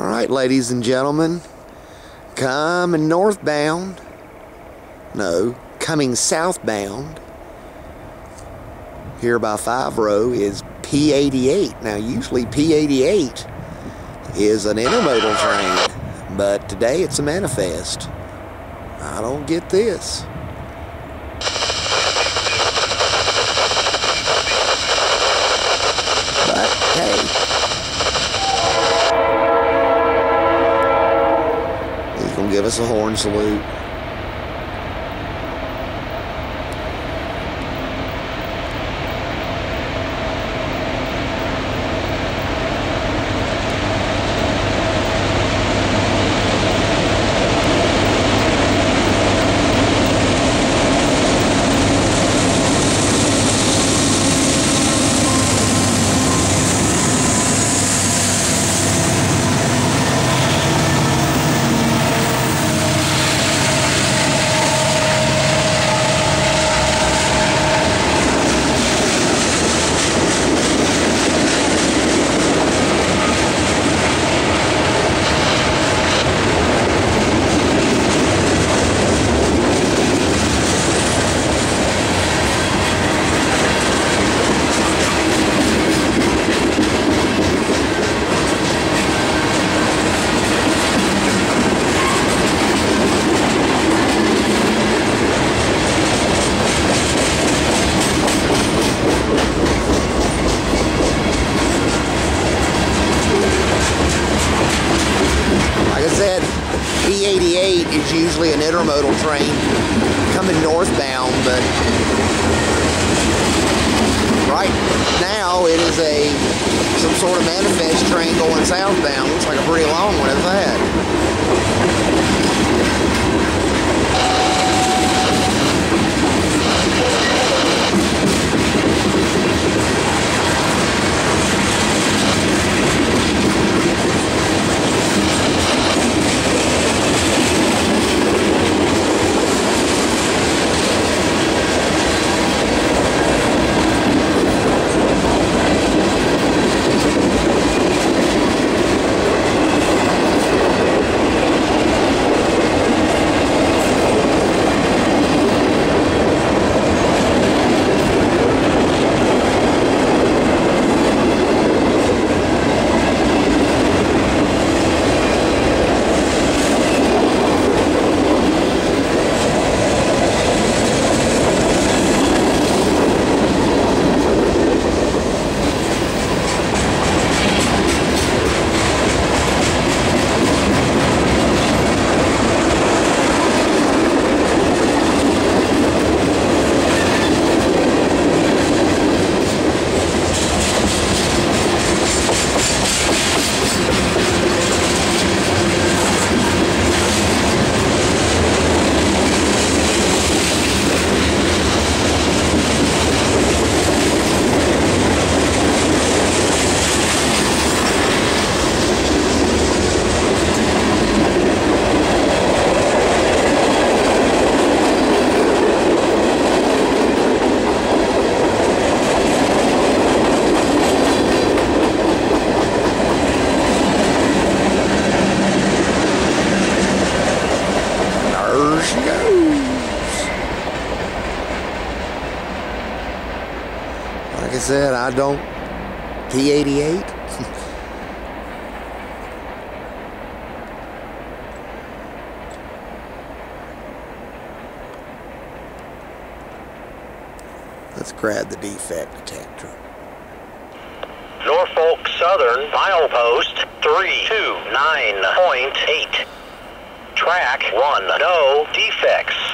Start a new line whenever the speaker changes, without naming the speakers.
All right, ladies and gentlemen, coming northbound, no, coming southbound, here by Five Row is P88. Now, usually P88 is an intermodal train, but today it's a manifest. I don't get this. Give us a horn salute. Like I said, P88 is usually an intermodal train coming northbound, but right now it is a some sort of manifest train going southbound. Looks like a pretty long one at that. Like I said, I don't P88. Let's grab the defect detector.
Norfolk Southern milepost 329.8. Track 1, no defects.